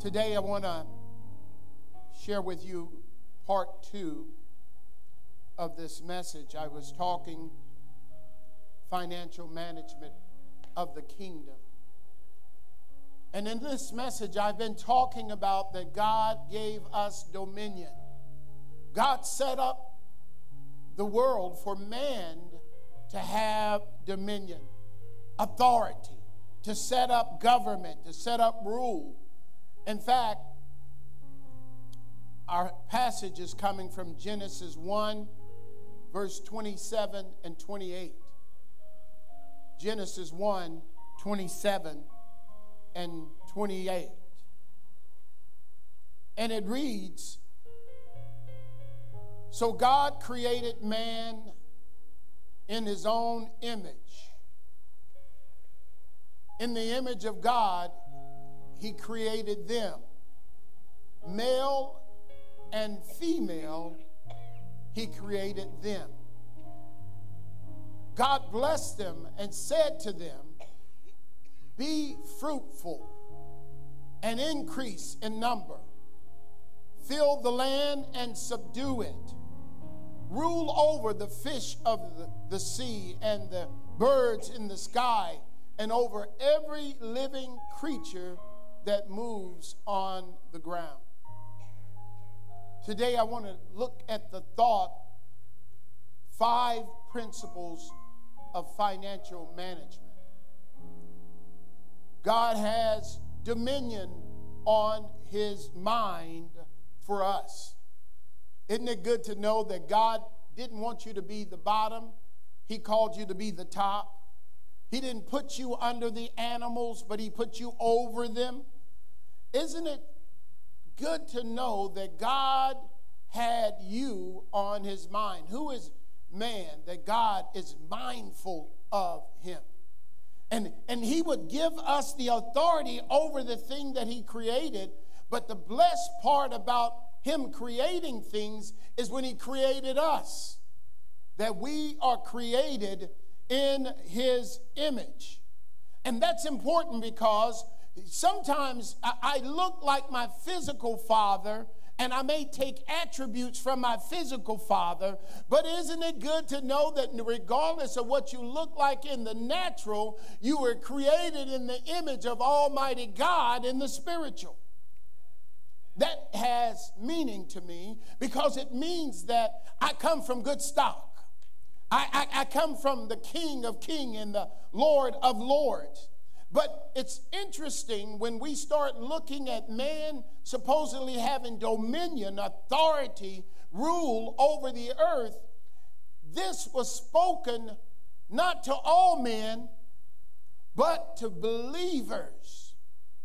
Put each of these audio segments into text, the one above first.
Today, I want to share with you part two of this message. I was talking financial management of the kingdom. And in this message, I've been talking about that God gave us dominion. God set up the world for man to have dominion, authority, to set up government, to set up rule. In fact, our passage is coming from Genesis 1, verse 27 and 28. Genesis 1, 27 and 28. And it reads So God created man in his own image. In the image of God, he created them. Male and female, he created them. God blessed them and said to them, Be fruitful and increase in number, fill the land and subdue it, rule over the fish of the, sea and the birds in the sky, and over every living creature that moves on the ground. Today, I want to look at the thought five principles of financial management. God has dominion on his mind for us. Isn't it good to know that God didn't want you to be the bottom? He called you to be the top. He didn't put you under the animals, but He put you over them. Isn't it good to know that God had you on His mind? Who is man that God is mindful of him. And, and he would give us the authority over the thing that he created. But the blessed part about him creating things is when he created us, that we are created in his image. And that's important because sometimes I look like my physical father and I may take attributes from my physical father, but isn't it good to know that regardless of what you look like in the natural, you were created in the image of Almighty God in the spiritual? That has meaning to me because it means that I come from good stock. I, I, I come from the King of Kings and the Lord of Lords. But it's interesting when we start looking at man supposedly having dominion, authority, rule over the earth. This was spoken not to all men, but to believers.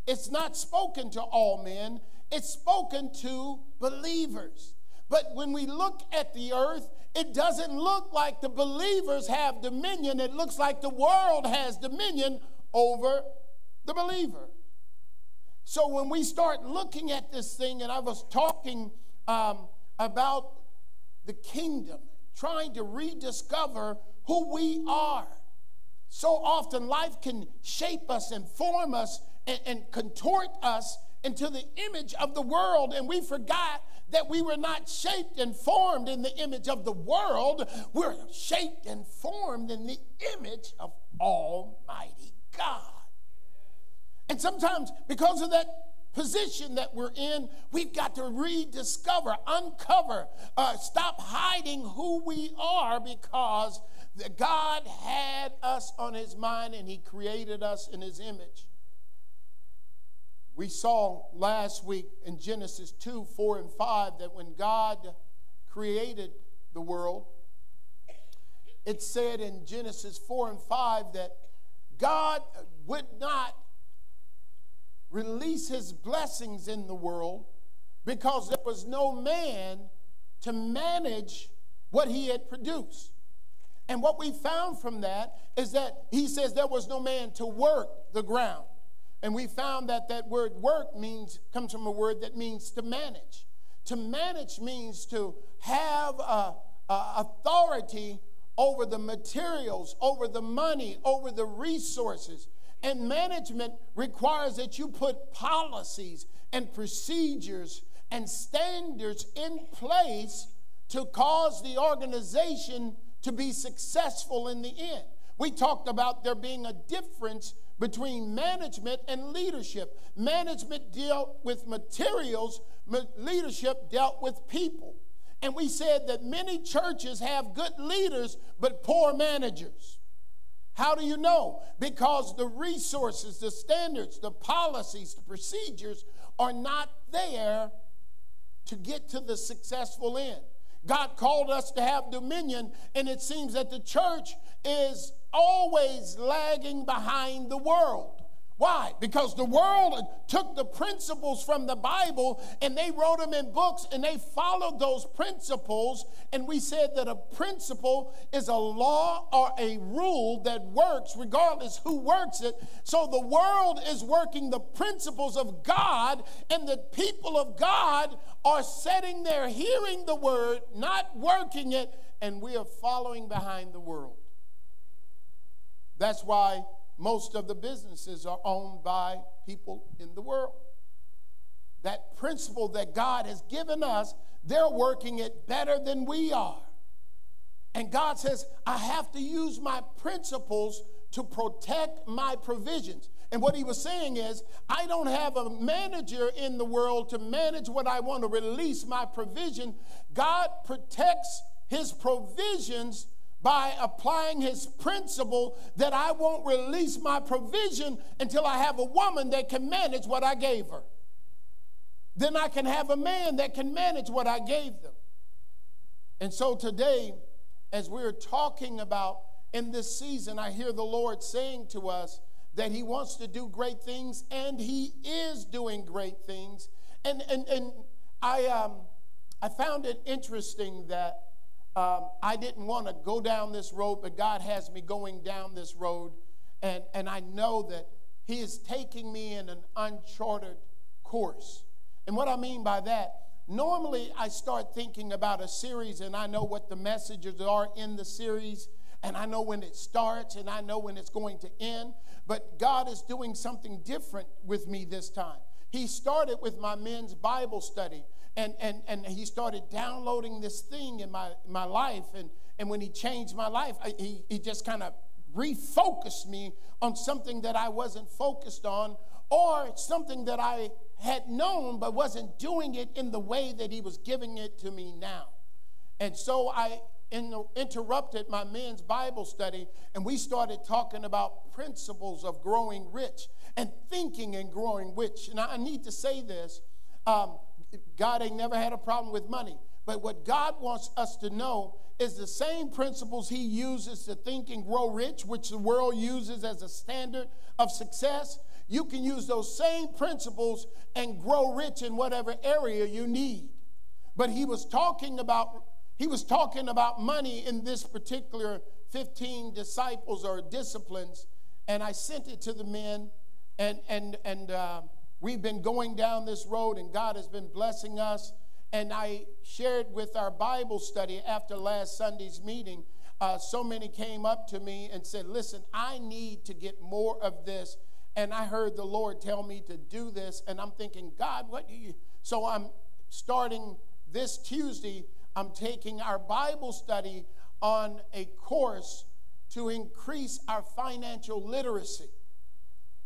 It's not spoken to all men, it's spoken to believers. But when we look at the earth, it doesn't look like the believers have dominion. It looks like the world has dominion over the believer. So when we start looking at this thing, and I was talking um, about the kingdom, trying to rediscover who we are. So often life can shape us and form us and, and contort us into the image of the world, and we forgot that we were not shaped and formed in the image of the world. We're shaped and formed in the image of Almighty God. And sometimes, because of that position that we're in, we've got to rediscover, uncover, uh, stop hiding who we are because God had us on His mind and He created us in His image. We saw last week in Genesis 2 4 and 5 that when God created the world, it said in Genesis 4 and 5 that God would not release his blessings in the world because there was no man to manage what he had produced. And what we found from that is that he says there was no man to work the ground. And we found that that word work means comes from a word that means to manage. To manage means to have a, a authority over the materials, over the money, over the resources. And management requires that you put policies and procedures and standards in place to cause the organization to be successful in the end. We talked about there being a difference between management and leadership. Management dealt with materials, leadership dealt with people. And we said that many churches have good leaders but poor managers. How do you know? Because the resources, the standards, the policies, the procedures are not there to get to the successful end. God called us to have dominion, and it seems that the church is always lagging behind the world. Why? Because the world took the principles from the Bible and they wrote them in books and they followed those principles. And we said that a principle is a law or a rule that works regardless who works it. So the world is working the principles of God, and the people of God are sitting there hearing the word, not working it, and we are following behind the world. That's why most of the businesses are owned by people in the world. That principle that God has given us, they're working it better than we are. And God says, I have to use my principles to protect my provisions. And what he was saying is, I don't have a manager in the world to manage what I want to release my provision. God protects his provisions by applying his principle that I won't release my provision until I have a woman that can manage what I gave her. Then I can have a man that can manage what I gave them. And so today, as we're talking about in this season, I hear the Lord saying to us that He wants to do great things, and He is doing great things. And, and, and I, um, I found it interesting that um, I didn't want to go down this road, but God has me going down this road. And, and I know that He is taking me in an uncharted course. And what I mean by that, normally I start thinking about a series and I know what the messages are in the series and I know when it starts and I know when it's going to end. But God is doing something different with me this time. He started with my men's Bible study and, and, and he started downloading this thing in my, my life. And, and when he changed my life, I, he, he just kind of refocused me on something that I wasn't focused on or something that I had known but wasn't doing it in the way that he was giving it to me now. And so I in, interrupted my men's Bible study and we started talking about principles of growing rich and thinking and growing rich. And I need to say this um, God ain't never had a problem with money. But what God wants us to know is the same principles He uses to think and grow rich, which the world uses as a standard of success. You can use those same principles and grow rich in whatever area you need. But he was talking about he was talking about money in this particular 15 disciples or disciplines, and I sent it to the men, and and and uh, We've been going down this road, and God has been blessing us. And I shared with our Bible study after last Sunday's meeting. Uh, so many came up to me and said, Listen, I need to get more of this. And I heard the Lord tell me to do this. And I'm thinking, God, what do you. So I'm starting this Tuesday, I'm taking our Bible study on a course to increase our financial literacy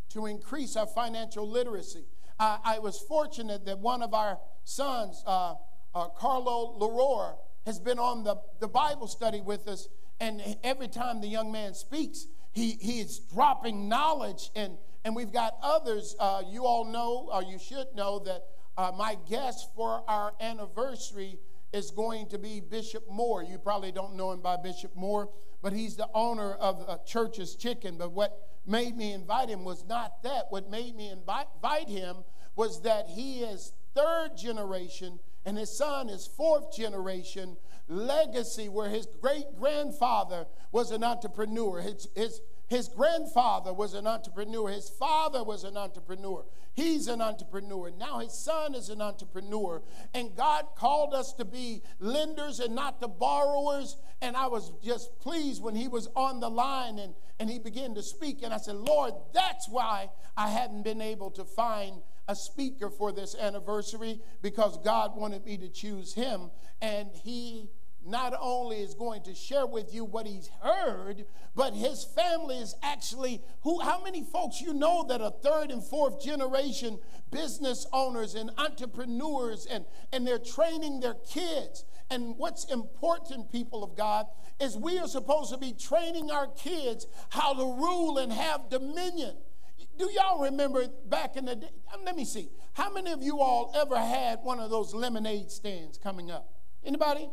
to increase our financial literacy. I, I was fortunate that one of our sons, uh, uh, Carlo Leroy, has been on the, the Bible study with us, and every time the young man speaks, he, he is dropping knowledge. And, and we've got others, uh, you all know, or you should know, that uh, my guest for our anniversary is going to be Bishop Moore. You probably don't know him by Bishop Moore, but he's the owner of uh, Church's Chicken. But what made me invite him was not that. What made me invite, him was that he is third generation and his son is fourth generation legacy where his great grandfather was an entrepreneur. His, his, His grandfather was an entrepreneur. His father was an entrepreneur. He's an entrepreneur. Now his son is an entrepreneur. And God called us to be lenders and not the borrowers. And I was just pleased when he was on the line and, and he began to speak. And I said, Lord, that's why I hadn't been able to find a speaker for this anniversary because God wanted me to choose him. And he not only is going to share with you what he's heard, but his family is actually who how many folks you know that are third and fourth generation business owners and entrepreneurs and, and they're training their kids. And what's important, people of God, is we are supposed to be training our kids how to rule and have dominion. Do y'all remember back in the day? Um, let me see. How many of you all ever had one of those lemonade stands coming up? Anybody?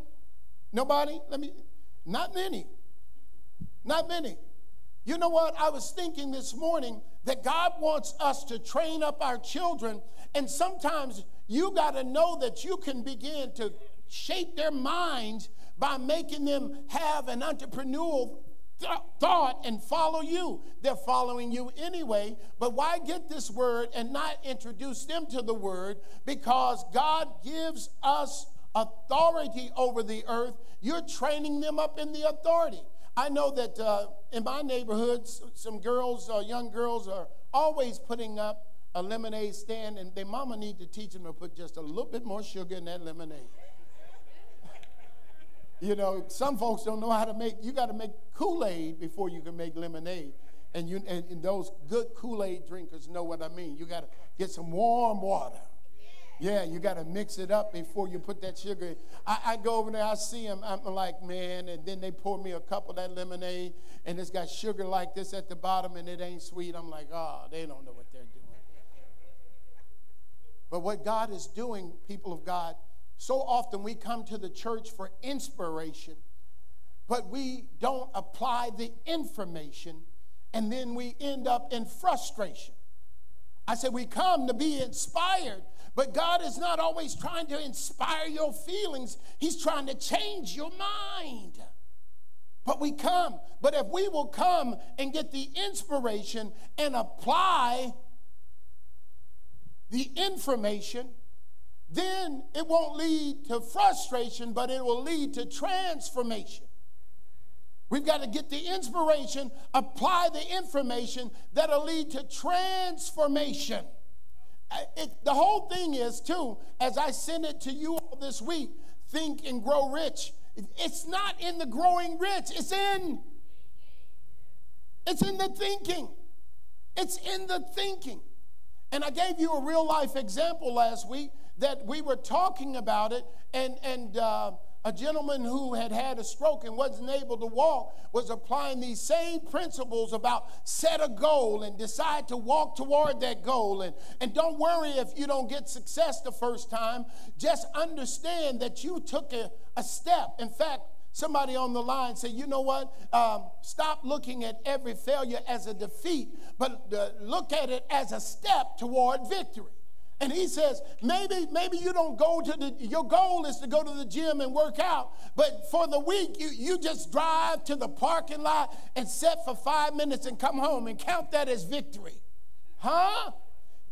Nobody? Let me, not many. Not many. You know what? I was thinking this morning that God wants us to train up our children, and sometimes you got to know that you can begin to shape their minds by making them have an entrepreneurial th- thought and follow you. They're following you anyway, but why get this word and not introduce them to the word? Because God gives us authority over the earth, you're training them up in the authority. I know that uh, in my neighborhood, some girls, uh, young girls, are always putting up a lemonade stand, and their mama need to teach them to put just a little bit more sugar in that lemonade. you know, some folks don't know how to make. You got to make Kool Aid before you can make lemonade, and you and, and those good Kool Aid drinkers know what I mean. You got to get some warm water yeah, you got to mix it up before you put that sugar. I, I, go over there, I see them, I'm like, man, and then they pour me a cup of that lemonade, and it's got sugar like this at the bottom, and it ain't sweet. I'm like, oh, they don't know what they're doing. But what God is doing, people of God, so often we come to the church for inspiration, but we don't apply the information, and then we end up in frustration. I said, we come to be inspired but God is not always trying to inspire your feelings, He's trying to change your mind. But we come. But if we will come and get the inspiration and apply the information, then it won't lead to frustration, but it will lead to transformation. We've got to get the inspiration, apply the information that'll lead to transformation. It, the whole thing is, too, as I send it to you all this week, think and grow rich. It's not in the growing rich, it's in it's in the thinking. It's in the thinking. And I gave you a real life example last week that we were talking about it, and and uh, a gentleman who had had a stroke and wasn't able to walk was applying these same principles about set a goal and decide to walk toward that goal. And, and don't worry if you don't get success the first time. Just understand that you took a, a step. In fact, somebody on the line said, you know what? Um, stop looking at every failure as a defeat, but uh, look at it as a step toward victory. And he says, maybe, maybe you don't go to the, your goal is to go to the gym and work out, but for the week, you, you just drive to the parking lot and sit for five minutes and come home and count that as victory. Huh?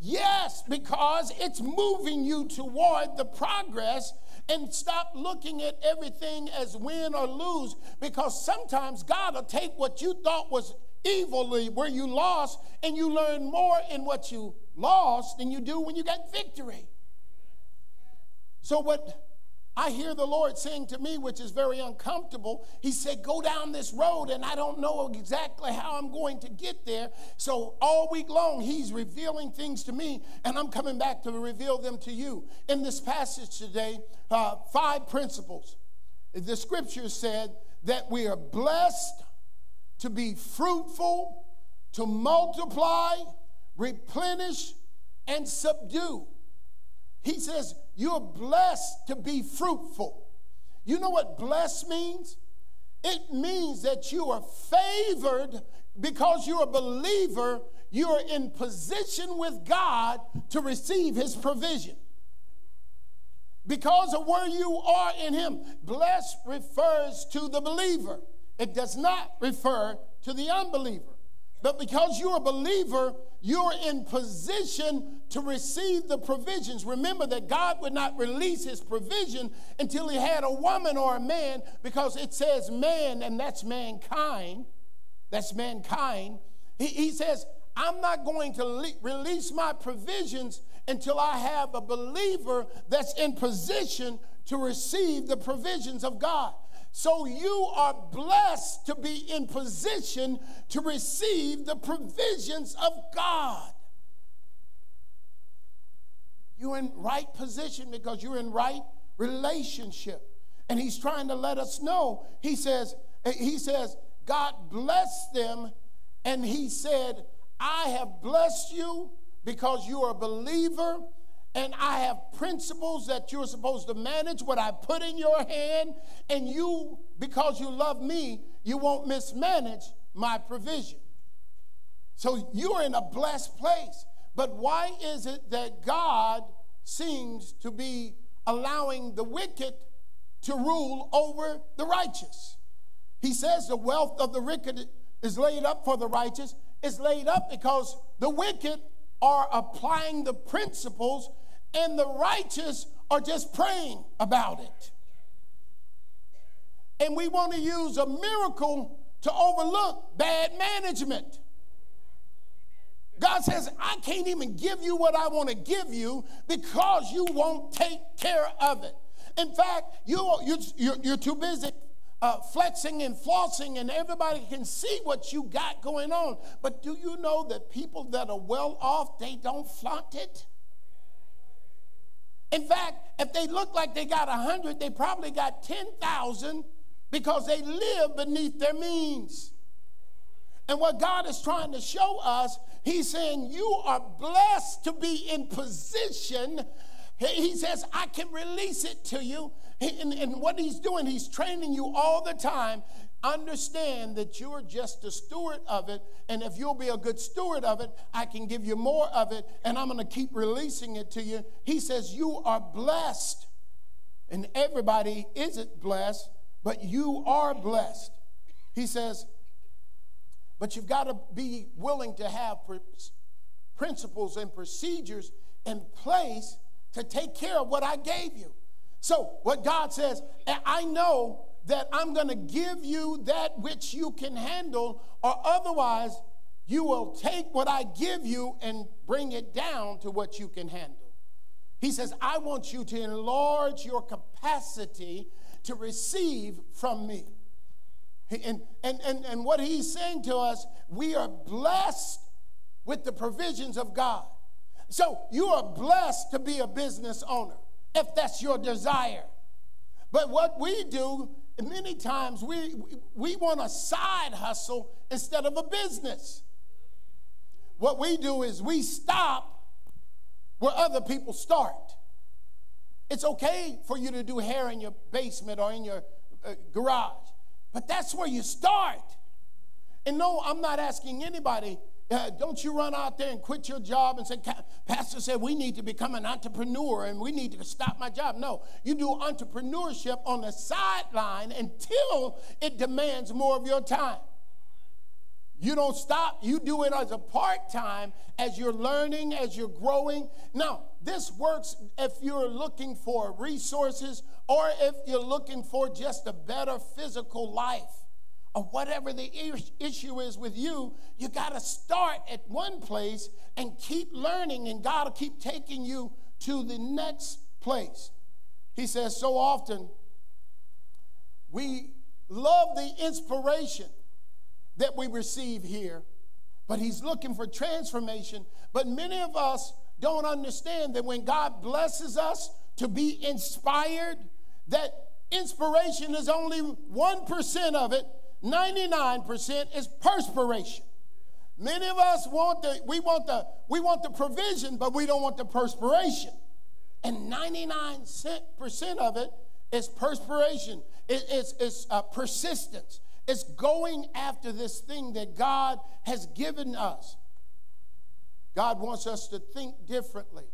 Yes, because it's moving you toward the progress and stop looking at everything as win or lose because sometimes God will take what you thought was evilly where you lost and you learn more in what you lost than you do when you get victory. So, what I hear the Lord saying to me, which is very uncomfortable, He said, Go down this road, and I don't know exactly how I'm going to get there. So, all week long, He's revealing things to me, and I'm coming back to reveal them to you. In this passage today, uh, five principles. The scripture said that we are blessed to be fruitful, to multiply, replenish, and subdue. He says, You're blessed to be fruitful. You know what blessed means? It means that you are favored because you're a believer, you are in position with God to receive His provision. Because of where you are in Him, blessed refers to the believer, it does not refer to the unbeliever. But because you're a believer, you're in position to receive the provisions. Remember that God would not release his provision until he had a woman or a man, because it says man, and that's mankind. That's mankind. He, he says, I'm not going to le- release my provisions until I have a believer that's in position to receive the provisions of God. So you are blessed to be in position to receive the provisions of God. You're in right position because you're in right relationship. And he's trying to let us know. He says, he says, God blessed them, and he said, I have blessed you because you are a believer and I have principles that you're supposed to manage what I put in your hand, and you, because you love me, you won't mismanage my provision. So you're in a blessed place. But why is it that God seems to be allowing the wicked to rule over the righteous? He says the wealth of the wicked is laid up for the righteous, It's laid up because the wicked are applying the principles and the righteous are just praying about it. And we want to use a miracle to overlook bad management. God says, I can't even give you what I want to give you because you won't take care of it. In fact, you, you, you're too busy uh, flexing and flossing, and everybody can see what you got going on. But do you know that people that are well off, they don't flaunt it? In fact, if they look like they got a 100, they probably got 10,000 because they live beneath their means. And what God is trying to show us, He's saying, You are blessed to be in position. He says, I can release it to you. And, and what He's doing, He's training you all the time understand that you're just a steward of it. And if you'll be a good steward of it, I can give you more of it, and I'm going to keep releasing it to you. He says, You are blessed. And everybody isn't blessed, but you are blessed. He says, But you've got to be willing to have principles and procedures in place to take care of what I gave you. So, what God says, I know that I'm going to give you that which you can handle, or otherwise you will take what I give you and bring it down to what you can handle. He says, I want you to enlarge your capacity to receive from me. And, and, and, and what he's saying to us, we are blessed with the provisions of God. So you are blessed to be a business owner if that's your desire. But what we do many times we, we want a side hustle instead of a business. What we do is we stop where other people start. It's okay for you to do hair in your basement or in your uh, garage, but that's where you start. And no, I'm not asking anybody uh, don't you run out there and quit your job and say, Pastor said we need to become an entrepreneur and we need to stop my job. No, you do entrepreneurship on the sideline until it demands more of your time. You don't stop, you do it as a part time as you're learning, as you're growing. Now, this works if you're looking for resources or if you're looking for just a better physical life or whatever the issue is with you, you got to start at one place and keep learning, and God will keep taking you to the next place. He says, so often we love the inspiration that we receive here, but He's looking for transformation. But many of us don't understand that when God blesses us to be inspired, that inspiration is only 1% of it 99% is perspiration. Many of us want the we want the we want the provision, but we don't want the perspiration. And 99% of it is perspiration. It, it's it's uh, persistence. It's going after this thing that God has given us. God wants us to think differently.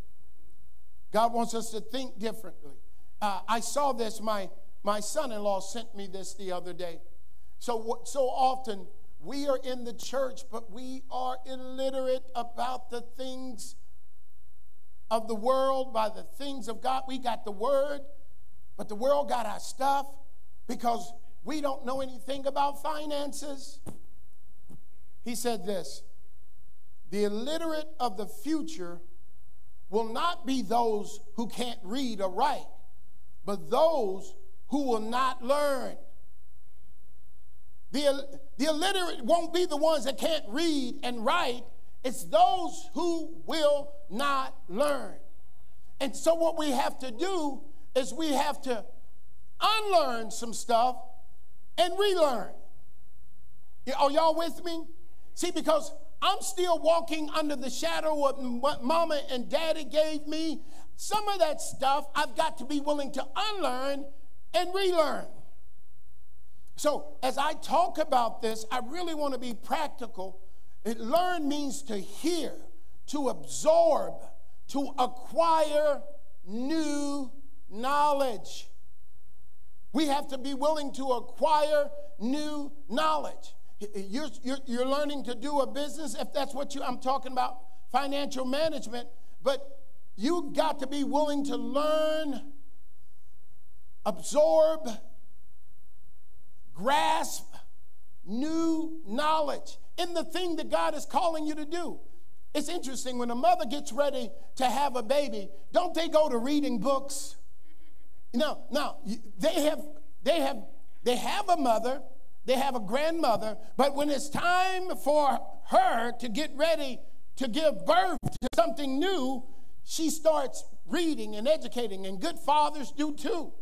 God wants us to think differently. Uh, I saw this. My my son-in-law sent me this the other day. So, so often we are in the church, but we are illiterate about the things of the world, by the things of God. We got the word, but the world got our stuff because we don't know anything about finances. He said this The illiterate of the future will not be those who can't read or write, but those who will not learn. The, the illiterate won't be the ones that can't read and write, it's those who will not learn. And so, what we have to do is we have to unlearn some stuff and relearn. Are y'all with me? See, because I'm still walking under the shadow of what mama and daddy gave me. Some of that stuff I've got to be willing to unlearn and relearn. So, as I talk about this, I really want to be practical. It, learn means to hear, to absorb, to acquire new knowledge. We have to be willing to acquire new knowledge. You're, you're, you're learning to do a business, if that's what you, I'm talking about, financial management, but you got to be willing to learn, absorb, grasp new knowledge in the thing that God is calling you to do. It's interesting when a mother gets ready to have a baby, don't they go to reading books? No, no, they have they have they have a mother, they have a grandmother, but when it's time for her to get ready to give birth to something new, she starts reading and educating, and good fathers do too.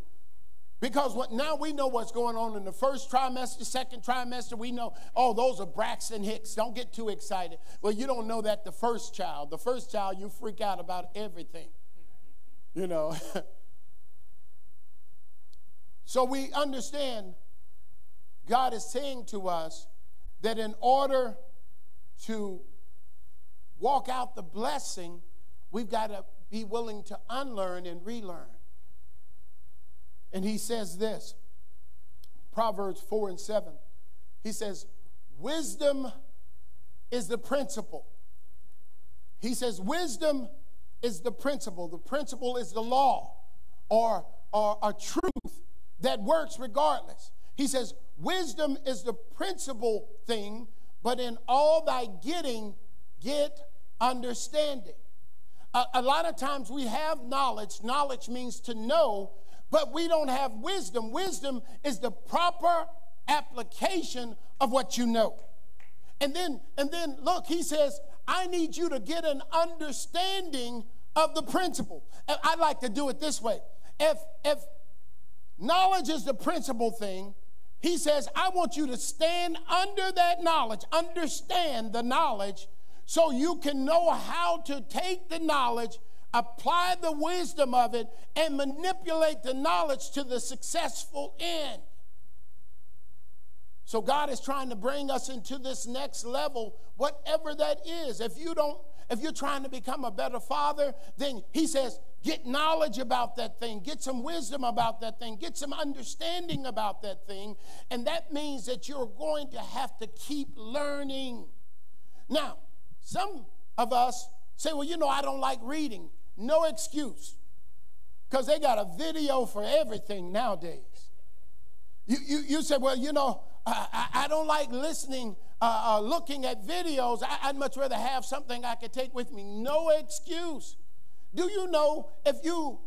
Because what, now we know what's going on in the first trimester, second trimester. We know, oh, those are Braxton Hicks. Don't get too excited. Well, you don't know that the first child. The first child, you freak out about everything. You know. so we understand God is saying to us that in order to walk out the blessing, we've got to be willing to unlearn and relearn. And he says this Proverbs 4 and 7. He says, Wisdom is the principle. He says, Wisdom is the principle. The principle is the law or, or a truth that works regardless. He says, Wisdom is the principal thing, but in all thy getting, get understanding. A, a lot of times we have knowledge. Knowledge means to know, but we don't have wisdom. Wisdom is the proper application of what you know. And then, and then look, he says, I need you to get an understanding of the principle. And I like to do it this way. If if knowledge is the principal thing, he says, I want you to stand under that knowledge, understand the knowledge, so you can know how to take the knowledge apply the wisdom of it, and manipulate the knowledge to the successful end. So God is trying to bring us into this next level, whatever that is. If you don't, if you're trying to become a better father, then he says, get knowledge about that thing, get some wisdom about that thing, get some understanding about that thing. And that means that you're going to have to keep learning. Now, some of us say, well, you know, I don't like reading. No excuse. Because they got a video for everything nowadays. You, you, you said, well, you know, I, I don't like listening, uh, uh, looking at videos. I, I'd much rather have something I could take with me. No excuse. Do you know if you,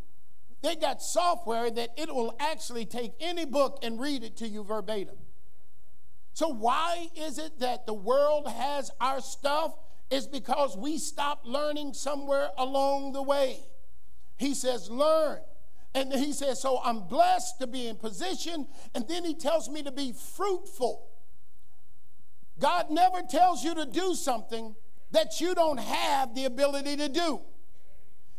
they got software that it will actually take any book and read it to you verbatim. So, why is it that the world has our stuff is because we stopped learning somewhere along the way. He says, learn. And he says, so I'm blessed to be in position. And then he tells me to be fruitful. God never tells you to do something that you don't have the ability to do.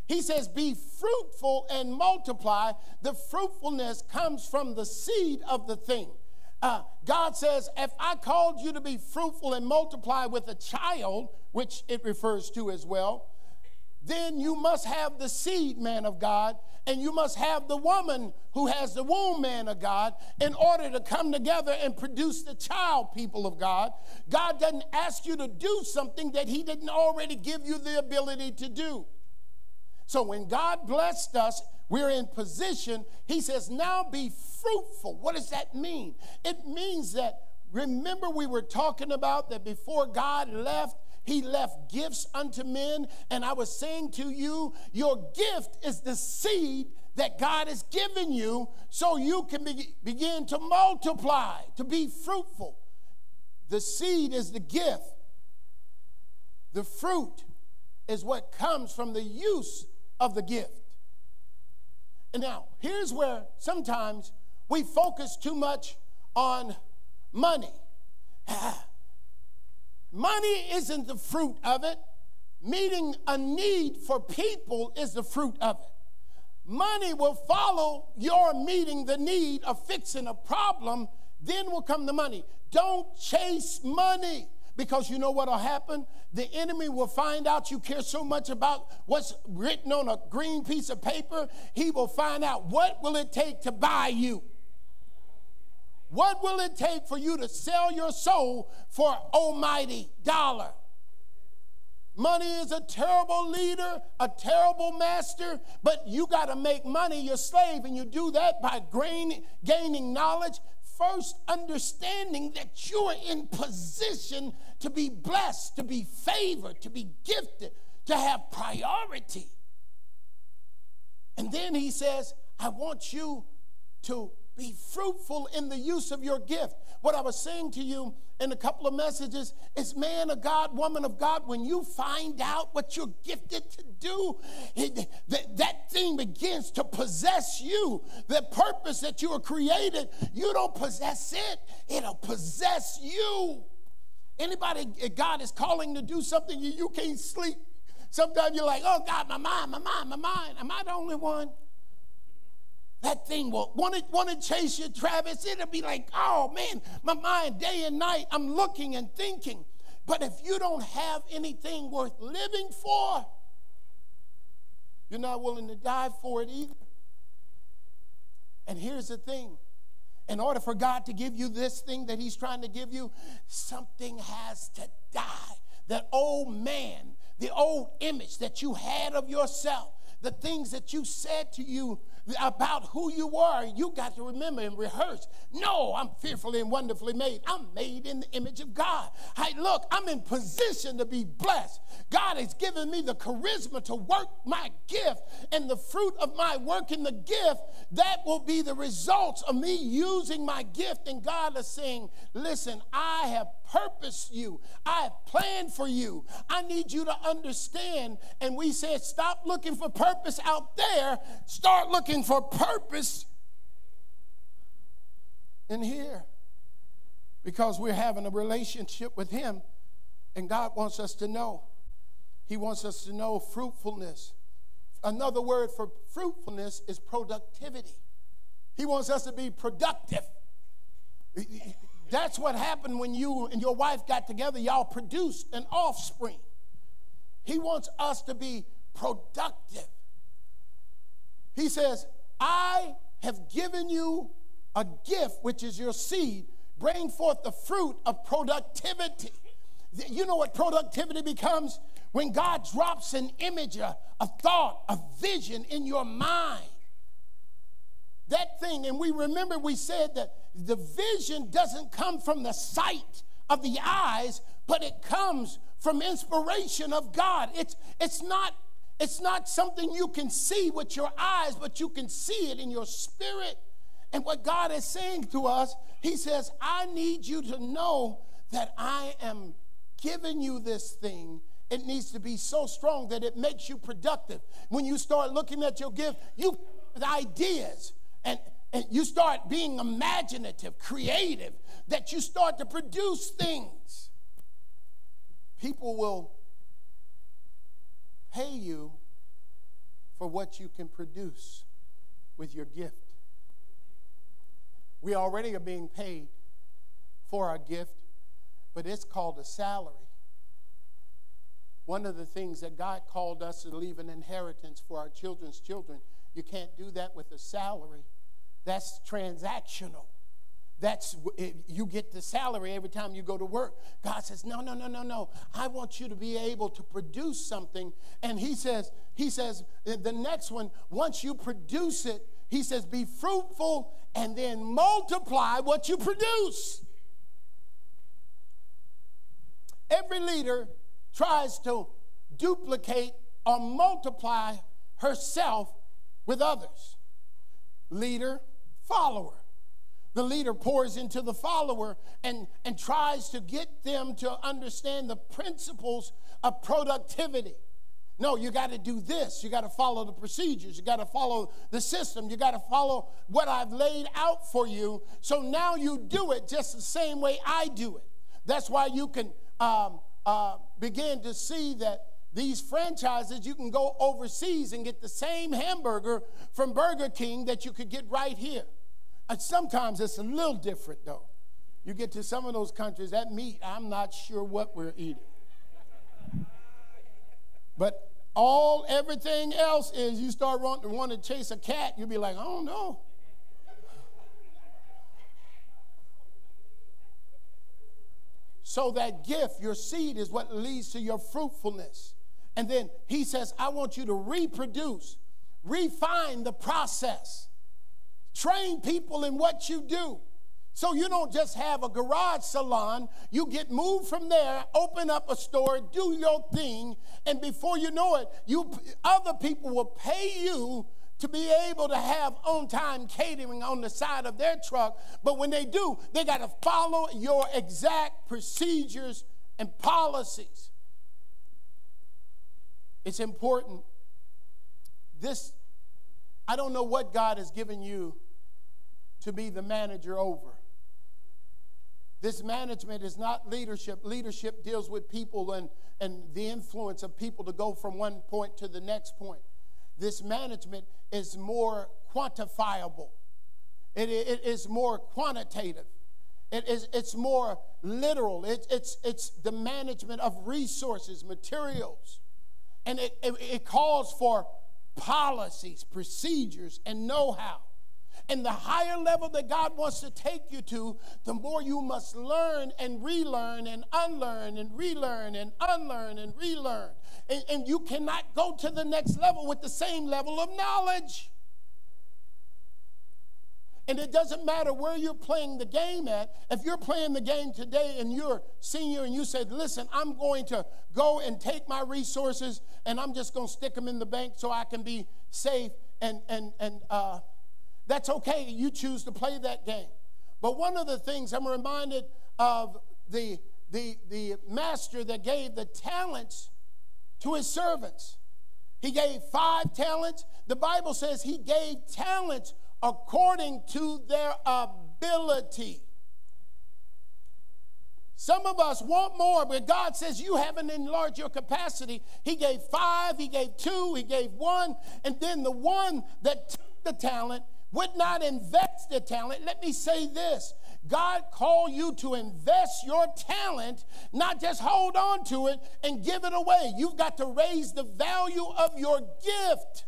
He says, Be fruitful and multiply. The fruitfulness comes from the seed of the thing. Uh, God says, If I called you to be fruitful and multiply with a child, which it refers to as well, then you must have the seed, man of God, and you must have the woman who has the womb, man of God, in order to come together and produce the child, people of God. God doesn't ask you to do something that He didn't already give you the ability to do. So when God blessed us, we're in position. He says, now be fruitful. What does that mean? It means that, remember, we were talking about that before God left, he left gifts unto men. And I was saying to you, your gift is the seed that God has given you so you can be, begin to multiply, to be fruitful. The seed is the gift, the fruit is what comes from the use of the gift. And now, here's where sometimes we focus too much on money. Money isn't the fruit of it. Meeting a need for people is the fruit of it. Money will follow your meeting the need of fixing a problem, then will come the money. Don't chase money because you know what will happen? The enemy will find out you care so much about what's written on a green piece of paper. He will find out what will it take to buy you. What will it take for you to sell your soul for almighty dollar? Money is a terrible leader, a terrible master, but you got to make money your slave, and you do that by gain, gaining knowledge. First, understanding that you are in position to be blessed, to be favored, to be gifted, to have priority. And then he says, I want you to be fruitful in the use of your gift. What I was saying to you in a couple of messages is man of God, woman of God, when you find out what you're gifted to do, it, that, that thing begins to possess you. The purpose that you were created, you don't possess it, it'll possess you. Anybody eh, God is calling to do something, you, you can't sleep. Sometimes you're like, oh God, my mind, my mind, my mind. Am I the only one? That thing will want to want to chase you, Travis. It'll be like, oh man, my mind day and night. I'm looking and thinking. But if you don't have anything worth living for, you're not willing to die for it either. And here's the thing in order for God to give you this thing that He's trying to give you, something has to die. That old man, the old image that you had of yourself, the things that you said to you about who you are, you got to remember and rehearse. No, I'm fearfully and wonderfully made. I'm made in the image of God. Hey, look, I'm in position to be blessed. God has given me the charisma to work my gift, and the fruit of my work in the gift, that will be the results of me using my gift. And God is saying, Listen, I have purposed you, I have planned for you. I need you to understand. And we said, Stop looking for purpose out there, start looking for purpose in here because we're having a relationship with Him, and God wants us to know. He wants us to know fruitfulness. Another word for fruitfulness is productivity. He wants us to be productive. That's what happened when you and your wife got together. Y'all produced an offspring. He wants us to be productive. He says, I have given you a gift, which is your seed. Bring forth the fruit of productivity. You know what productivity becomes? When God drops an image, a, a thought, a vision in your mind. That thing, and we remember we said that the vision doesn't come from the sight of the eyes, but it comes from inspiration of God. It's, it's not it's not something you can see with your eyes, but you can see it in your spirit. And what God is saying to us, He says, I need you to know that I am giving you this thing. It needs to be so strong that it makes you productive. When you start looking at your gift, you with ideas and, and you start being imaginative, creative, that you start to produce things. People will pay you for what you can produce with your gift. We already are being paid for our gift, but it's called a salary. One of the things that God called us to leave an inheritance for our children's children, you can't do that with a salary. That's transactional. That's eh, you get the salary every time you go to work. God says, "No, no, no, no, no. I want you to be able to produce something." And he says, he says eh, the next one, once you produce it, he says, "Be fruitful and then multiply what you produce." Every leader tries to duplicate or multiply herself with others. Leader, follower. The leader pours into the follower and, and tries to get them to understand the principles of productivity. No, you got to do this. You got to follow the procedures. You got to follow the system. You got to follow what I've laid out for you. So now you do it just the same way I do it. That's why you can um, uh, begin to see that these franchises, you can go overseas and get the same hamburger from Burger King that you could get right here. And sometimes it's a little different, though. You get to some of those countries, that meat, I'm not sure what we're eating. But all everything else is you start wanting want to chase a cat, you'll be like, I don't know. So that gift, your seed, is what leads to your fruitfulness. And then he says, I want you to reproduce, refine the process, train people in what you do. So you don't just have a garage salon, you get moved from there, open up a store, do your thing, and before you know it, you other people will pay you to be able to have on time catering on the side of their truck. But when they do, they got to follow your exact procedures and policies. It's important. This, I don't know what God has given you to be the manager over. This management is not leadership. Leadership deals with people and, and the influence of people to go from one point to the next point this management is more quantifiable, it, it is more quantitative. It is, it's more literal. It, it's, it's the management of resources, materials. And it, it, it calls for policies, procedures, and know how. And the higher level that God wants to take you to, the more you must learn and relearn and unlearn and relearn and unlearn and relearn. And, and you cannot go to the next level with the same level of knowledge. And it doesn't matter where you're playing the game at. If you're playing the game today and you're senior and you said, listen, I'm going to go and take my resources and I'm just going to stick them in the bank so I can be safe and, and, and uh, that's okay. You choose to play that game. But one of the things I'm reminded of the, the, the master that gave the talents to his servants. He gave five talents. The Bible says he gave talents according to their ability. Some of us want more, but God says you haven't enlarged your capacity. He gave five, He gave two, He gave one, and then the one that took the talent would not invest the talent. Let me say this God called you to invest your talent, not just hold on to it and give it away. You've got to raise the value of your gift.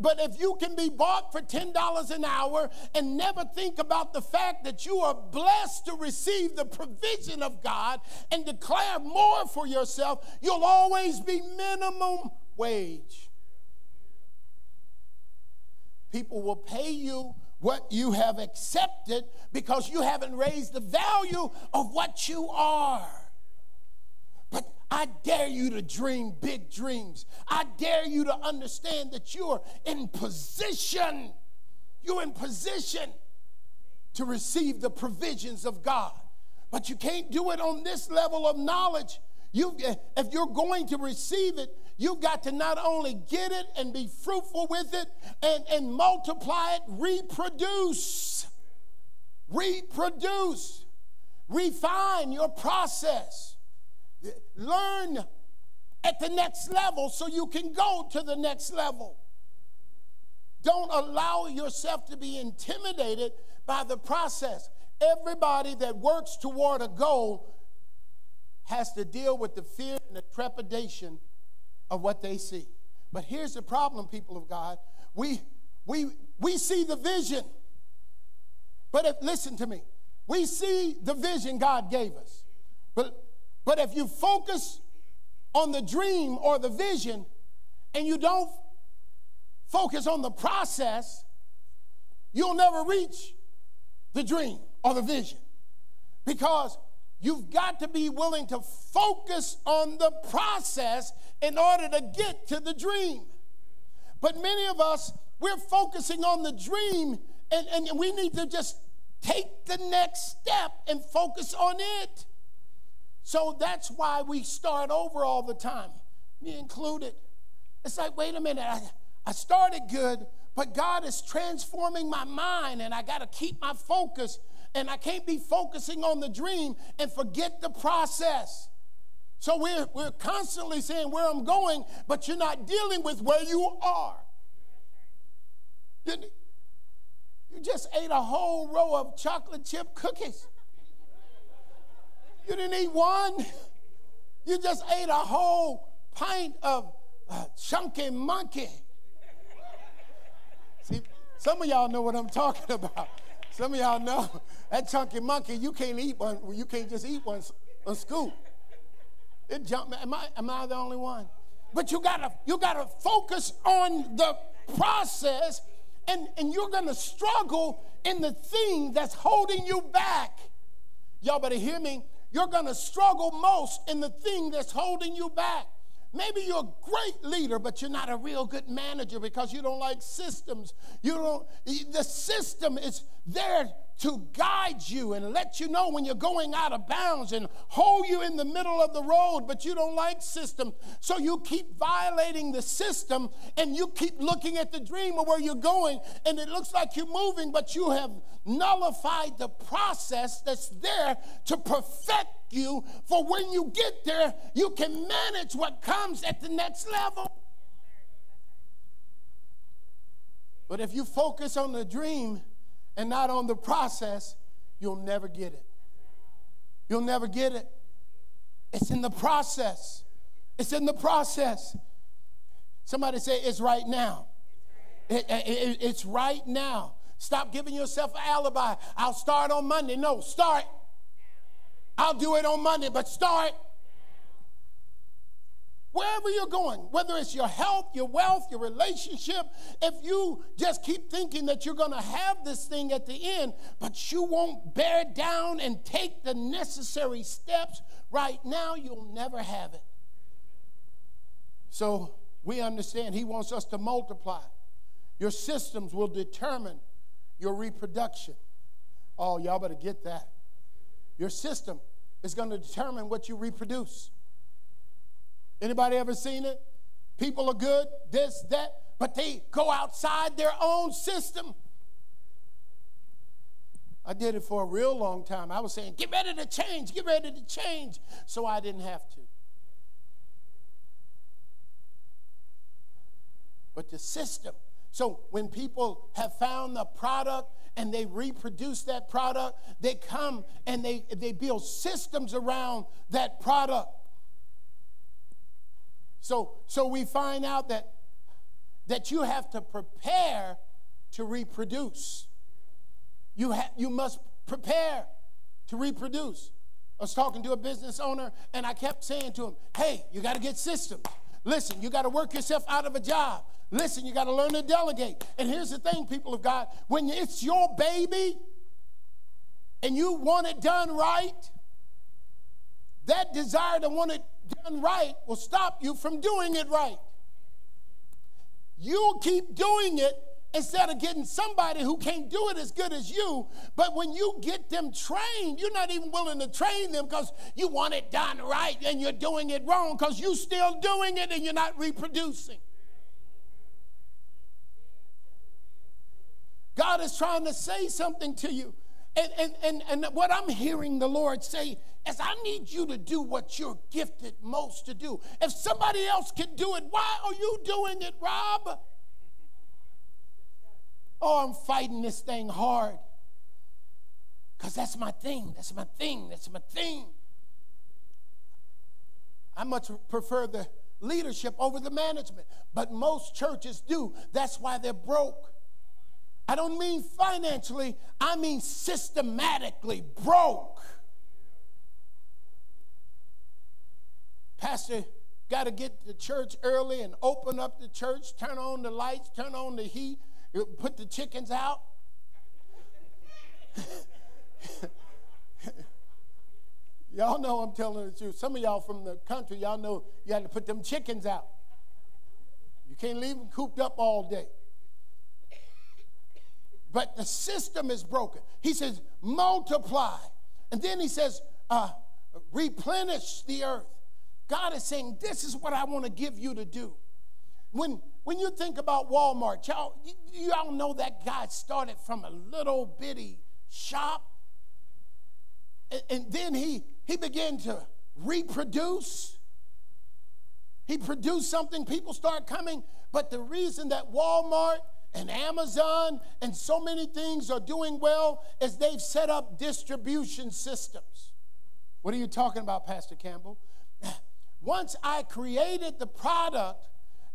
But if you can be bought for $10 an hour and never think about the fact that you are blessed to receive the provision of God and declare more for yourself, you'll always be minimum wage. People will pay you what you have accepted because you haven't raised the value of what you are. But I dare you to dream big dreams. I dare you to understand that you're in position. You're in position to receive the provisions of God. But you can't do it on this level of knowledge. You, if you're going to receive it, You've got to not only get it and be fruitful with it and, and multiply it, reproduce. Reproduce. Refine your process. Learn at the next level so you can go to the next level. Don't allow yourself to be intimidated by the process. Everybody that works toward a goal has to deal with the fear and the trepidation of what they see. But here's the problem, people of God. We, we, we see the vision. But if, listen to me, we see the vision God gave us. But, but if you focus on the dream or the vision and you don't focus on the process, you'll never reach the dream or the vision. Because you've got to be willing to focus on the process in order to get to the dream. But many of us, we're focusing on the dream and, and we need to just take the next step and focus on it. So that's why we start over all the time, me included. It's like, wait a minute, I, I started good, but God is transforming my mind, and I got to keep my focus, and I can't be focusing on the dream and forget the process. So we're, we're constantly saying where I'm going, but you're not dealing with where you are. You, you just ate a whole row of chocolate chip cookies. You didn't eat one. You just ate a whole pint of uh, chunky monkey. See, some of y'all know what I'm talking about. Some of y'all know that chunky monkey, you can't eat one, you can't just eat one a scoop. It jump, am I, am I the only one? But you gotta, you gotta focus on the process and, and you're gonna struggle in the thing that's holding you back. Y'all better hear me you're to struggle most in the thing that's holding you back. Maybe you're a great leader, but you're not a real good manager because you don't like systems. You don't, the system is there to guide you and let you know when you're going out of bounds and hold you in the middle of the road, but you don't like system. So you keep violating the system and you keep looking at the dream of where you're going, and it looks like you're moving, but you have nullified the process that's there to perfect you for when you get there, you can manage what comes at the next level. But if you focus on the dream, and not on the process, you'll never get it. You'll never get it. It's in the process. It's in the process. Somebody say it's right now. It, it, it's right now. Stop giving yourself an alibi. I'll start on Monday. No, start. I'll do it on Monday, but start wherever you're going, whether it's your health, your wealth, your relationship, if you just keep thinking that you're going to have this thing at the end, but you won't bear it down and take the necessary steps right now, you'll never have it. So we understand He wants us to multiply. Your systems will determine your reproduction. Oh, y'all better get that. Your system is going to determine what you reproduce. Anybody ever seen it? People are good, this, that, but they go outside their own system. I did it for a real long time. I was saying, get ready to change, get ready to change, so I didn't have to. But the system. So when people have found the product and they reproduce that product, they come and they, they build systems around that product. So, so we find out that, that you have to prepare to reproduce. You, ha- you must prepare to reproduce. I was talking to a business owner and I kept saying to him, hey, you got to get systems. Listen, you got to work yourself out of a job. Listen, you got to learn to delegate. And here's the thing, people of God when it's your baby and you want it done right, that desire to want it done right will stop you from doing it right. You'll keep doing it instead of getting somebody who can't do it as good as you. But when you get them trained, you're not even willing to train them because you want it done right and you're doing it wrong because you're still doing it and you're not reproducing. God is trying to say something to you. And, and, and, and what I'm hearing the Lord say is, I need you to do what you're gifted most to do. If somebody else can do it, why are you doing it, Rob? Oh, I'm fighting this thing hard. Because that's my thing. That's my thing. That's my thing. I much prefer the leadership over the management. But most churches do. That's why they're broke. I don't mean financially, I mean systematically broke. Pastor got to get to church early and open up the church, turn on the lights, turn on the heat, put the chickens out. y'all know I'm telling the truth. Some of y'all from the country, y'all know you had to put them chickens out. You can't leave them cooped up all day. But the system is broken. He says, multiply. And then he says, uh, replenish the earth. God is saying, This is what I want to give you to do. When, when you think about Walmart, y'all, y'all know that guy started from a little bitty shop. And, and then he, he began to reproduce. He produced something, people start coming. But the reason that Walmart and Amazon and so many things are doing well is they've set up distribution systems. What are you talking about, Pastor Campbell? Once I created the product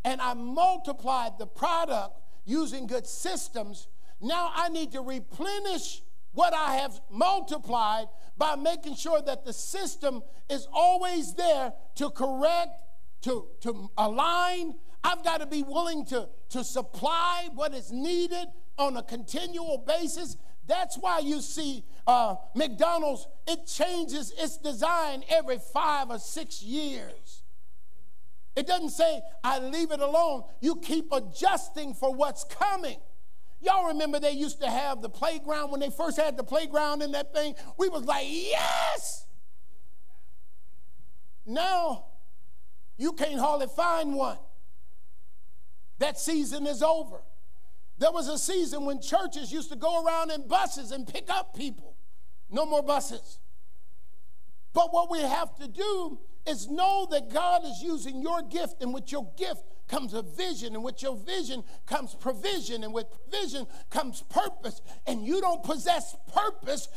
and I multiplied the product using good systems, now I need to replenish what I have multiplied by making sure that the system is always there to correct, to, to align. I've got to be willing to, to supply what is needed on a continual basis. That's why you see uh, McDonald's, it changes its design every five or six years. It doesn't say, I leave it alone. You keep adjusting for what's coming. Y'all remember they used to have the playground when they first had the playground in that thing? We was like, yes! Now, you can't hardly find one. That season is over. There was a season when churches used to go around in buses and pick up people. No more buses. But what we have to do is know that God is using your gift, and with your gift comes a vision, and with your vision comes provision, and with provision comes purpose. And you don't possess purpose,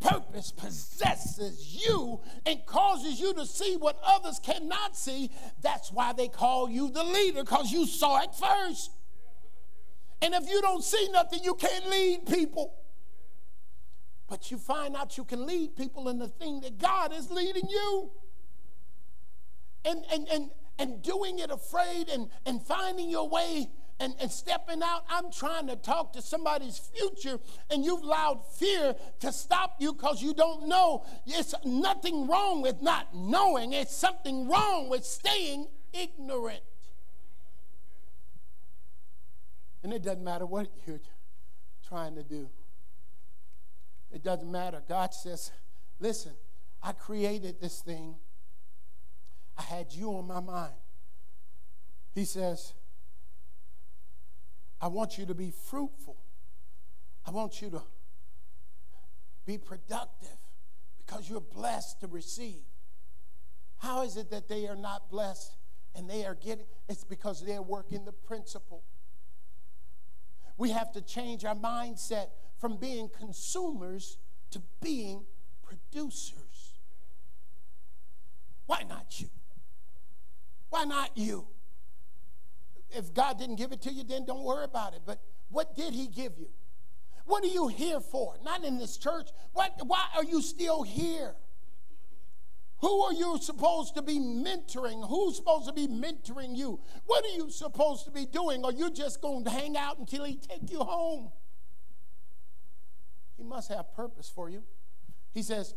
purpose possesses you and causes you to see what others cannot see. That's why they call you the leader, because you saw it first. And if you don't see nothing, you can't lead people. But you find out you can lead people in the thing that God is leading you. And, and, and, and doing it afraid and, and finding your way and, and stepping out. I'm trying to talk to somebody's future, and you've allowed fear to stop you because you don't know. It's nothing wrong with not knowing, it's something wrong with staying ignorant. And it doesn't matter what you're trying to do. It doesn't matter. God says, listen, I created this thing. I had you on my mind. He says, I want you to be fruitful. I want you to be productive because you're blessed to receive. How is it that they are not blessed and they are getting? It's because they're working the principle. We have to change our mindset from being consumers to being producers. Why not you? Why not you? If God didn't give it to you, then don't worry about it. But what did He give you? What are you here for? Not in this church. What, why are you still here? Who are you supposed to be mentoring? Who's supposed to be mentoring you? What are you supposed to be doing? Are you just going to hang out until he take you home? He must have purpose for you. He says,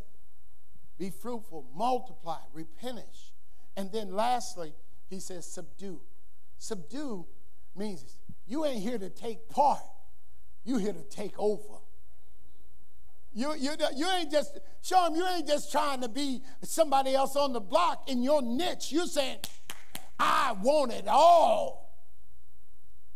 be fruitful, multiply, replenish. And then lastly, he says, subdue. Subdue means you ain't here to take part, you here to take over. You, you, you ain't just, show them you ain't just trying to be somebody else on the block in your niche. You're saying, I want it all.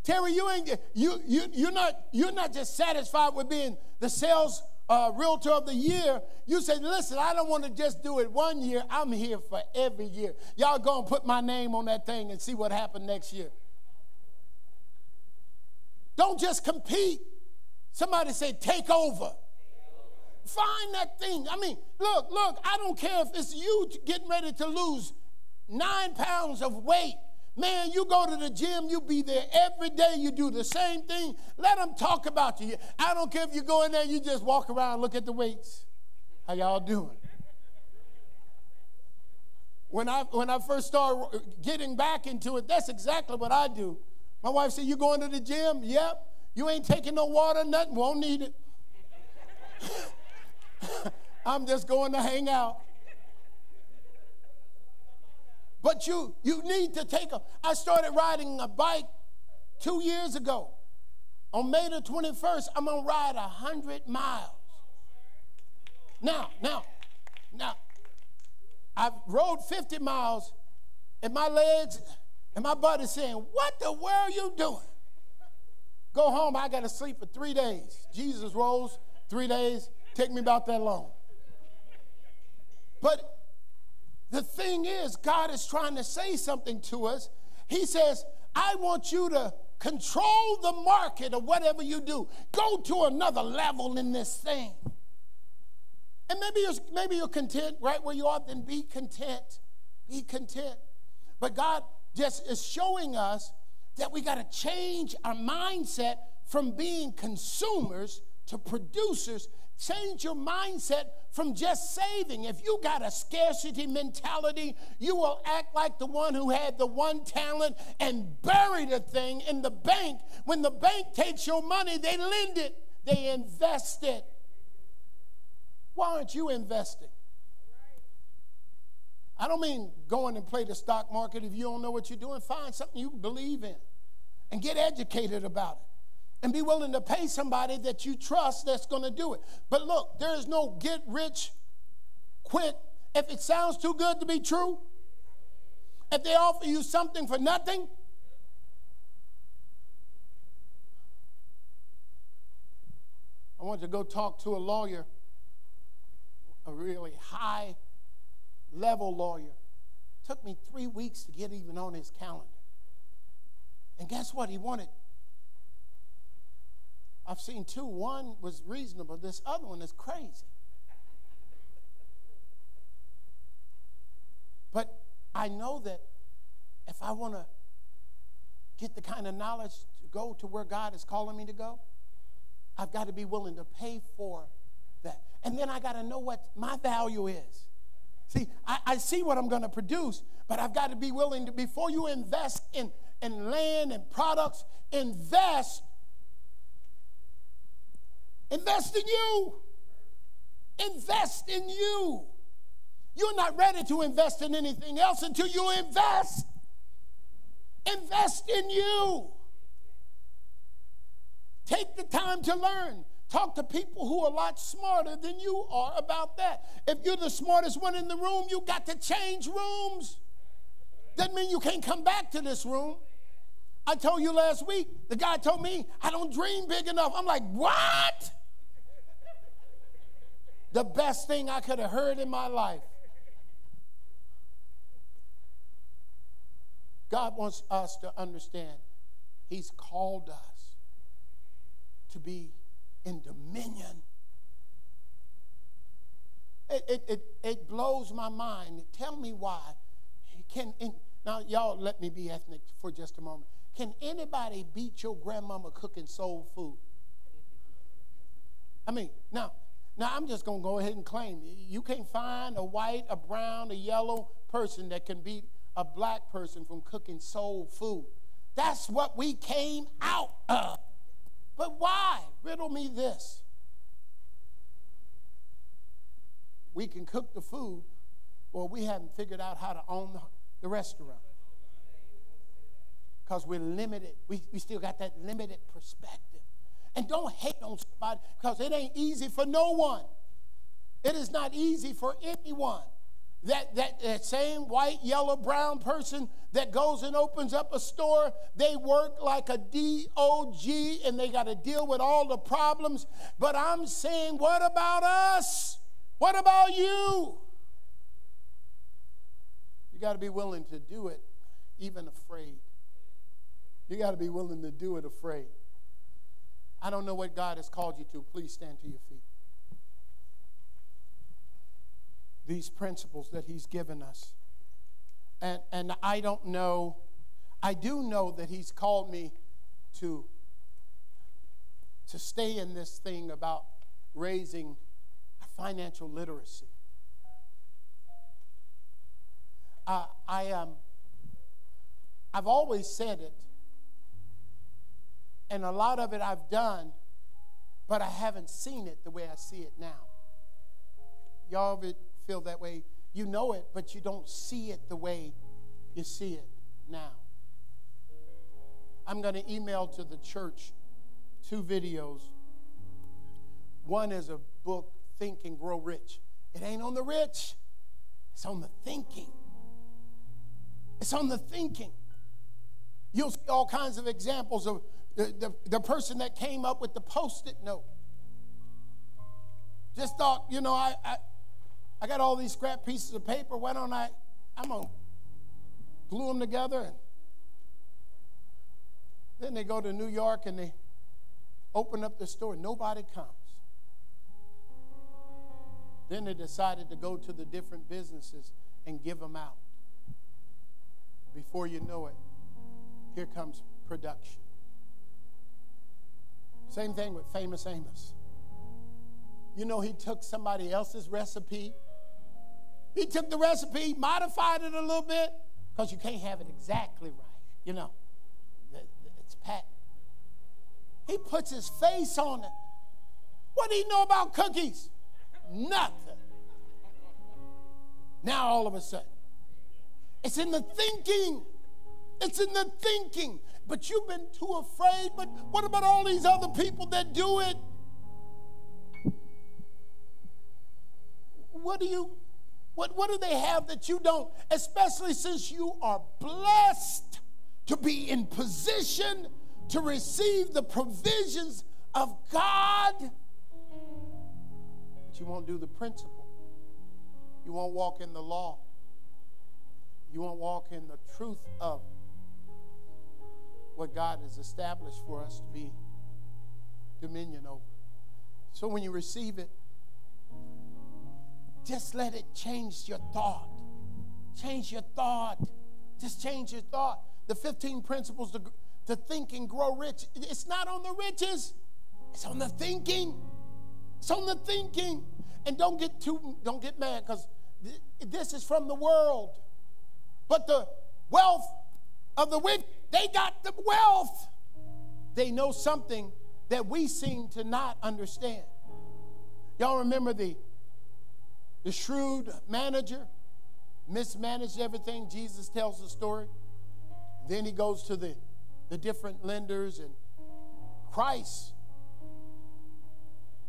Terry, you ain't you you you're not you're not just satisfied with being the sales uh, realtor of the year. You say, listen, I don't want to just do it one year. I'm here for every year. Y'all go and put my name on that thing and see what happened next year. Don't just compete. Somebody say, take over. Find that thing. I mean, look, look, I don't care if it's you getting ready to lose nine pounds of weight. Man, you go to the gym, you be there every day, you do the same thing. Let them talk about you. I don't care if you go in there, you just walk around, look at the weights. How y'all doing? When I, when I first started getting back into it, that's exactly what I do. My wife said, You going to the gym? Yep. You ain't taking no water, nothing, won't need it. I'm just going to hang out. But you you need to take a I started riding a bike 2 years ago. On May the 21st, I'm going to ride a 100 miles. Now, now, now I've rode 50 miles and my legs and my is saying, What the world are you doing? Go home, I got to sleep for three days. Jesus rose three days, take me about that long. But the thing is, God is trying to say something to us. He says, I want you to control the market or whatever you do. Go to another level in this thing. And maybe you're, maybe you're content right where you are, then be content. Be content. But God just is showing us that we got to change our mindset from being consumers to producers. Change your mindset from just saving. If you got a scarcity mentality, you will act like the one who had the one talent and buried a thing in the bank. When the bank takes your money, they lend it, they invest it. Why aren't you investing? I don't mean going and play the stock market if you don't know what you're doing. Find something you believe in and get educated about it and be willing to pay somebody that you trust that's going to do it. But look, there is no get rich quick. If it sounds too good to be true, if they offer you something for nothing, I want to go talk to a lawyer a really high level lawyer. Took me three weeks to get even on his calendar. And guess what? He wanted. I've seen two. One was reasonable, this other one is crazy. But I know that if I want to get the kind of knowledge to go to where God is calling me to go, I've got to be willing to pay for that. And then I got to know what my value is. See, I, I see what I'm going to produce, but I've got to be willing to, before you invest in, in land and products, invest. Invest in you. Invest in you. You're not ready to invest in anything else until you invest. Invest in you. Take the time to learn. Talk to people who are a lot smarter than you are about that. If you're the smartest one in the room, you got to change rooms. Doesn't mean you can't come back to this room. I told you last week, the guy told me I don't dream big enough. I'm like, what? The best thing I could have heard in my life. God wants us to understand He's called us to be in dominion. It, it, it, it blows my mind. Tell me why. Can in, now y'all let me be ethnic for just a moment. Can anybody beat your grandmama cooking soul food? I mean, now, now I'm just gonna go ahead and claim you can't find a white, a brown, a yellow person that can beat a black person from cooking soul food. That's what we came out of. But why? Riddle me this. We can cook the food, or we haven't figured out how to own the, the restaurant. Because we're limited. We, we still got that limited perspective. And don't hate on somebody because it ain't easy for no one. It is not easy for anyone. That, that, that same white, yellow, brown person that goes and opens up a store, they work like a DOG and they got to deal with all the problems. But I'm saying, what about us? What about you? You got to be willing to do it, even afraid. You got to be willing to do it afraid. I don't know what God has called you to. Please stand to your feet. these principles that He's given us. And, and I don't know, I do know that He's called me to, to stay in this thing about raising financial literacy. Uh, I um, I've always said it, and a lot of it I've done, but I haven't seen it the way I see it now. Y'all feel that way? You know it, but you don't see it the way you see it now. I'm going to email to the church two videos. One is a book, Think and Grow Rich. It ain't on the rich, it's on the thinking. It's on the thinking. You'll see all kinds of examples of the, the, person that came up with the post it note. Just thought, you know, I, I, I got all these scrap pieces of paper. Why don't I? I'm to glue them together. And then they go to New York and they open up the store. Nobody comes. Then they decided to go to the different businesses and give them out. Before you know it, here comes production. Same thing with famous Amos. You know, he took somebody else's recipe. He took the recipe, modified it a little bit, because you can't have it exactly right. You know, it's patent. He puts his face on it. What do you know about cookies? Nothing. Now, all of a sudden, it's in the thinking. It's in the thinking. But you've been too afraid. But what about all these other people that do it? What do you what, what do they have that you don't? Especially since you are blessed to be in position to receive the provisions of God. But you won't do the principle. You won't walk in the law. You won't walk in the truth of what God has established for us to be dominion over. So when you receive it, just let it change your thought. Change your thought. Just change your thought. The 15 principles to, to think and grow rich, it's not on the riches, it's on the thinking. It's on the thinking. And don't get too don't get mad because th- this is from the world. But the wealth of the wicked, they got the wealth. They know something that we seem to not understand. Y'all remember the, the shrewd manager mismanaged everything? Jesus tells the story. Then he goes to the, the different lenders, and Christ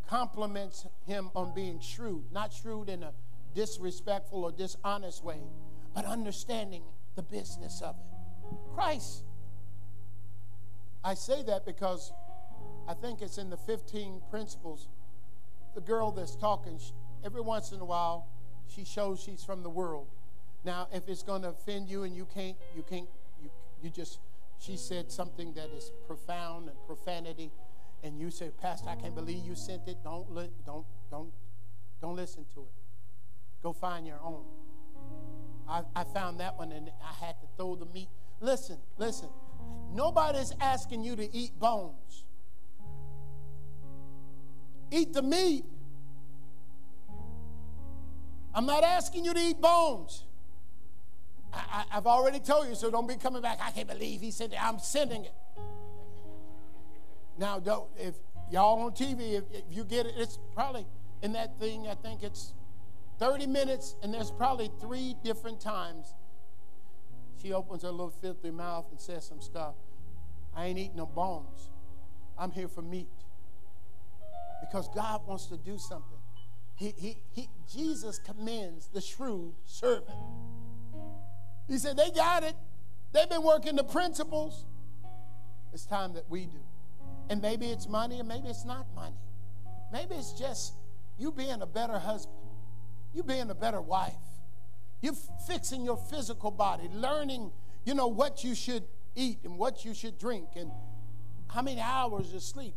compliments him on being shrewd, not shrewd in a disrespectful or dishonest way, but understanding the business of it. Christ. I say that because I think it's in the 15 principles. The girl that's talking, every once in a while, she shows she's from the world. Now, if it's going to offend you and you can't, you can't, you, you just, she said something that is profound and profanity, and you say, Pastor, I can't believe you sent it. Don't, li- don't, don't, don't listen to it. Go find your own. I, I found that one and I had to throw the meat. Listen, listen. Nobody's asking you to eat bones. Eat the meat. I'm not asking you to eat bones. I, have already told you, so don't be coming back. I can't believe he said it. I'm sending it. Now, don't, if y'all on TV, if, if you get it, it's probably in that thing, I think it's 30 minutes, and there's probably three different times she opens her little filthy mouth and says some stuff. I ain't eating no bones. I'm here for meat. Because God wants to do something. He, he, he, Jesus commends the shrewd servant. He said, They got it. They've been working the principles. It's time that we do. And maybe it's money, and maybe it's not money. Maybe it's just you being a better husband you being a better wife. You fixing your physical body, learning, you know, what you should eat and what you should drink and how many hours of sleep.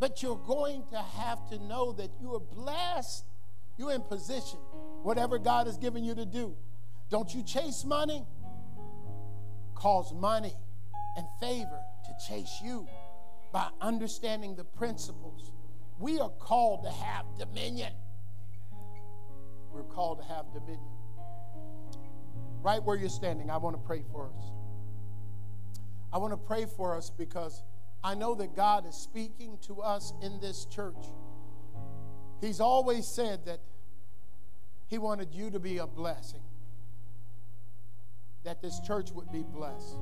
But you're going to have to know that you are blessed. You're in position, whatever God has given you to do. Don't you chase money. cause money and favor to chase you by understanding the principles. We are called to have dominion. We're called to have dominion. Right where you're standing, I want to pray for us. I want to pray for us because I know that God is speaking to us in this church. He's always said that He wanted you to be a blessing, that this church would be blessed.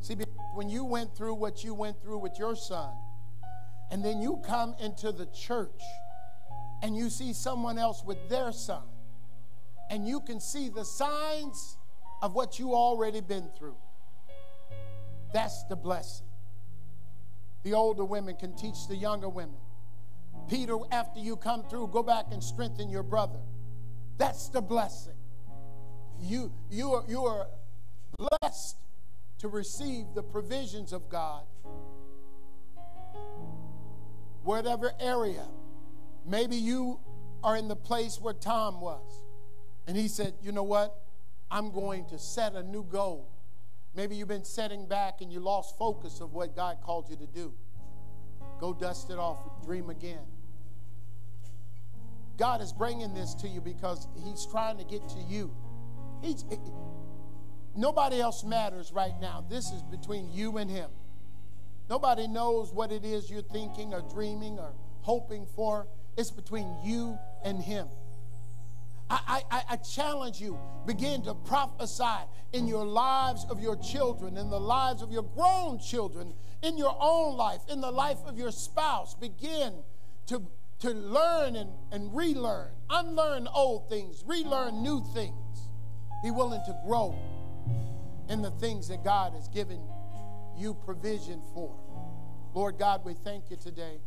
See, when you went through what you went through with your son, and then you come into the church and you see someone else with their son, and you can see the signs of what you already been through. That's the blessing. The older women can teach the younger women. Peter, after you come through, go back and strengthen your brother. That's the blessing. You, you, are, you are blessed to receive the provisions of God. Whatever area, maybe you are in the place where Tom was. And he said, You know what? I'm going to set a new goal. Maybe you've been setting back and you lost focus of what God called you to do. Go dust it off, dream again. God is bringing this to you because He's trying to get to you. He's, nobody else matters right now. This is between you and Him. Nobody knows what it is you're thinking or dreaming or hoping for. It's between you and Him. I, I, I, challenge you, begin to prophesy in your lives of your children, in the lives of your grown children, in your own life, in the life of your spouse. Begin to, to learn and, and relearn, unlearn old things, relearn new things. Be willing to grow in the things that God has given you provision for. Lord God, we thank you today.